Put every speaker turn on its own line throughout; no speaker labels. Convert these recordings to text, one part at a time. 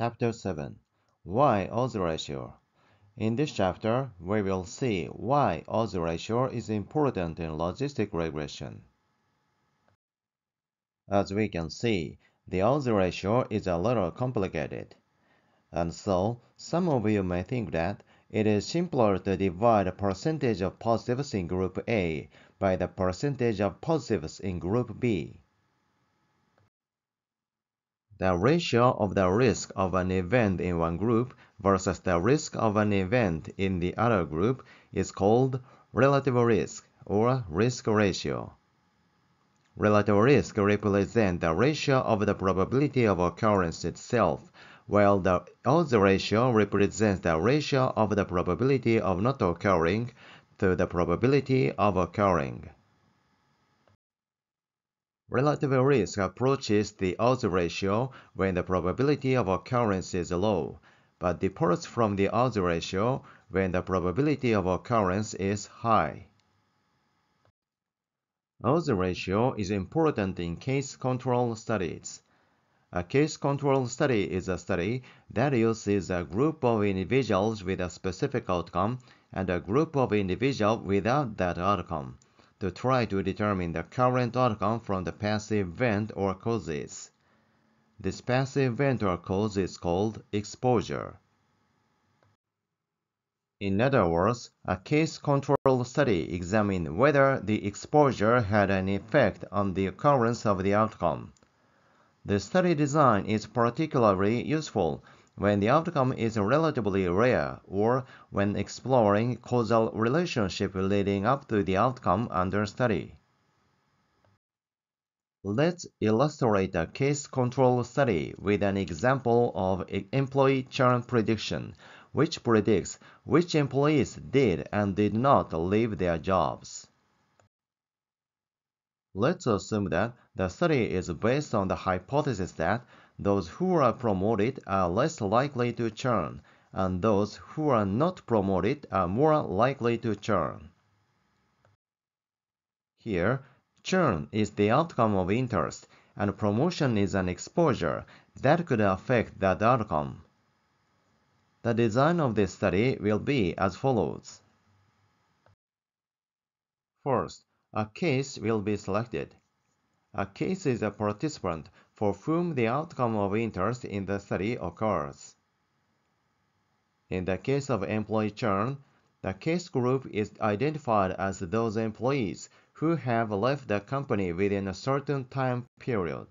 Chapter 7 Why Odds Ratio In this chapter, we will see why odds ratio is important in logistic regression. As we can see, the odds ratio is a little complicated. And so, some of you may think that it is simpler to divide the percentage of positives in group A by the percentage of positives in group B. The ratio of the risk of an event in one group versus the risk of an event in the other group is called relative risk or risk ratio. Relative risk represents the ratio of the probability of occurrence itself, while the odds ratio represents the ratio of the probability of not occurring to the probability of occurring. Relative risk approaches the odds ratio when the probability of occurrence is low, but departs from the odds ratio when the probability of occurrence is high. Odds ratio is important in case control studies. A case control study is a study that uses a group of individuals with a specific outcome and a group of individuals without that outcome to try to determine the current outcome from the passive event or causes. This passive event or cause is called exposure. In other words, a case control study examined whether the exposure had an effect on the occurrence of the outcome. The study design is particularly useful when the outcome is relatively rare or when exploring causal relationship leading up to the outcome under study. Let's illustrate a case control study with an example of employee churn prediction, which predicts which employees did and did not leave their jobs. Let's assume that the study is based on the hypothesis that those who are promoted are less likely to churn, and those who are not promoted are more likely to churn. Here, churn is the outcome of interest, and promotion is an exposure that could affect that outcome. The design of this study will be as follows. First, a case will be selected. A case is a participant for whom the outcome of interest in the study occurs. In the case of employee churn, the case group is identified as those employees who have left the company within a certain time period.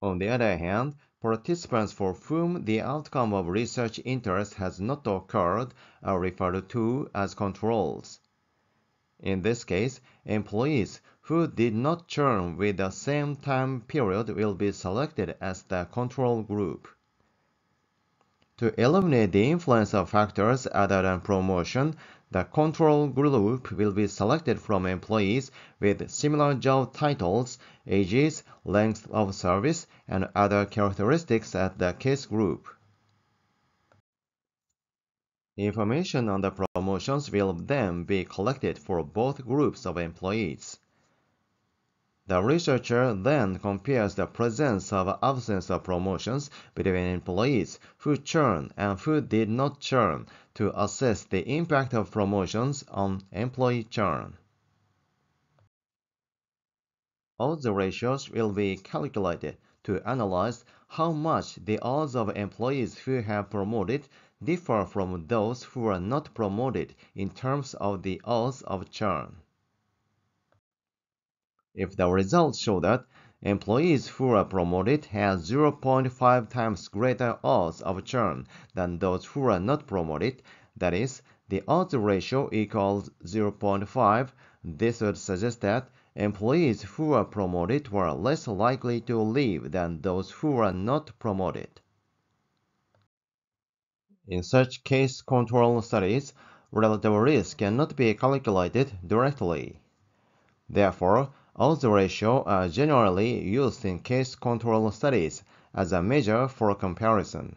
On the other hand, participants for whom the outcome of research interest has not occurred are referred to as controls. In this case, employees who did not churn with the same time period will be selected as the control group. To eliminate the influence of factors other than promotion, the control group will be selected from employees with similar job titles, ages, length of service, and other characteristics as the case group. Information on the promotions will then be collected for both groups of employees. The researcher then compares the presence or absence of promotions between employees who churn and who did not churn to assess the impact of promotions on employee churn. Odds ratios will be calculated to analyze how much the odds of employees who have promoted differ from those who are not promoted in terms of the odds of churn. If the results show that employees who are promoted have 0.5 times greater odds of churn than those who are not promoted, that is, the odds ratio equals 0.5, this would suggest that employees who are promoted were less likely to leave than those who are not promoted. In such case control studies, relative risk cannot be calculated directly. Therefore, odds ratios are generally used in case control studies as a measure for comparison.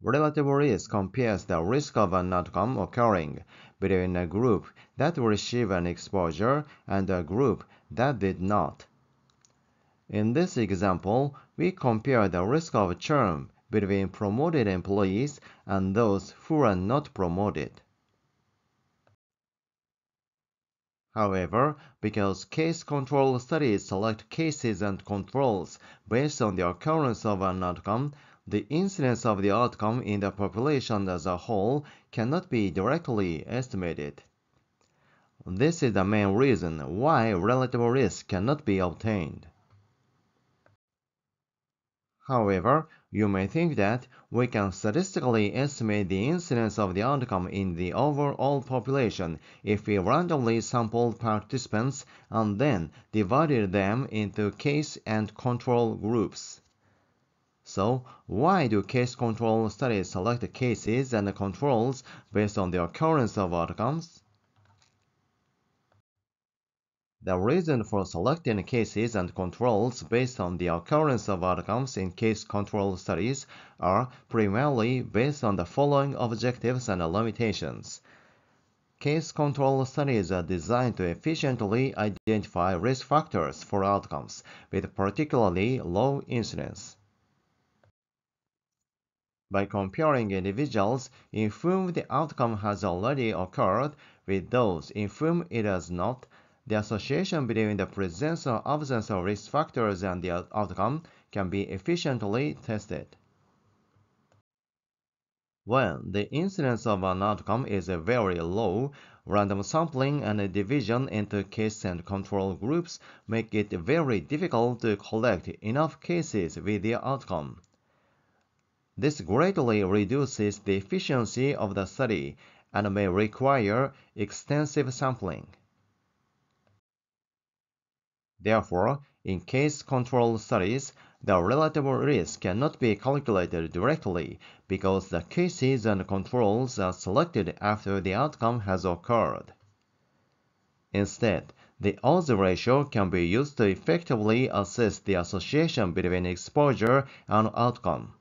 Relative risk compares the risk of an outcome occurring between a group that received an exposure and a group that did not. In this example, we compare the risk of churn between promoted employees and those who are not promoted. However, because case control studies select cases and controls based on the occurrence of an outcome, the incidence of the outcome in the population as a whole cannot be directly estimated. This is the main reason why relative risk cannot be obtained. However, you may think that we can statistically estimate the incidence of the outcome in the overall population if we randomly sampled participants and then divided them into case and control groups. So, why do case control studies select cases and controls based on the occurrence of outcomes? The reason for selecting cases and controls based on the occurrence of outcomes in case control studies are primarily based on the following objectives and limitations. Case control studies are designed to efficiently identify risk factors for outcomes with particularly low incidence. By comparing individuals in whom the outcome has already occurred with those in whom it has not, the association between the presence or absence of risk factors and the outcome can be efficiently tested. When the incidence of an outcome is very low, random sampling and division into case and control groups make it very difficult to collect enough cases with the outcome. This greatly reduces the efficiency of the study and may require extensive sampling. Therefore, in case control studies, the relative risk cannot be calculated directly because the cases and controls are selected after the outcome has occurred. Instead, the odds ratio can be used to effectively assess the association between exposure and outcome.